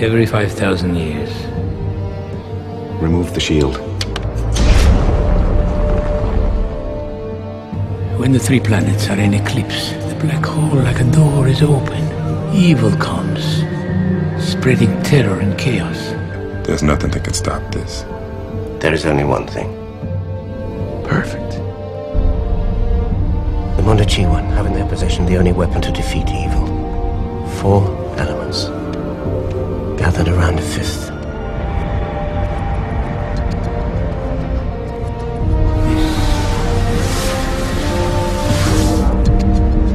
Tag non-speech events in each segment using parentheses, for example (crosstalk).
Every 5,000 years. Remove the shield. When the three planets are in eclipse, the black hole like a door is open. Evil comes, spreading terror and chaos. There's nothing that can stop this. There is only one thing. Perfect. The Mondoshawan have in their possession the only weapon to defeat evil. Four elements. Gathered around a fifth.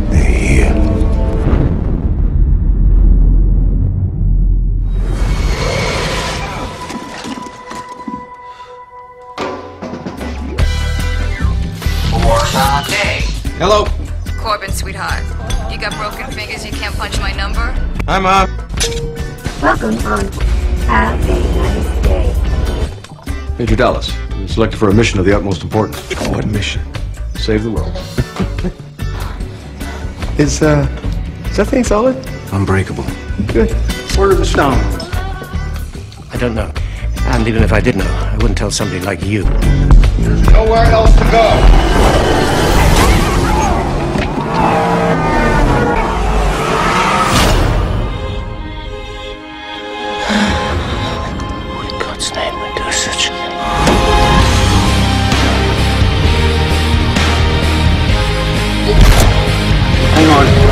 They're here. Hello. Korben, sweetheart. You got broken fingers, you can't punch my number? Hi, Mom. Welcome on. Have a nice day. Major Dallas, you're selected for a mission of the utmost importance. What mission? Save the world. (laughs) Is, uh, is that thing solid? Unbreakable. Good. Word of the stone. I don't know. And even if I did know, I wouldn't tell somebody like you. There's nowhere else to go. Hang on.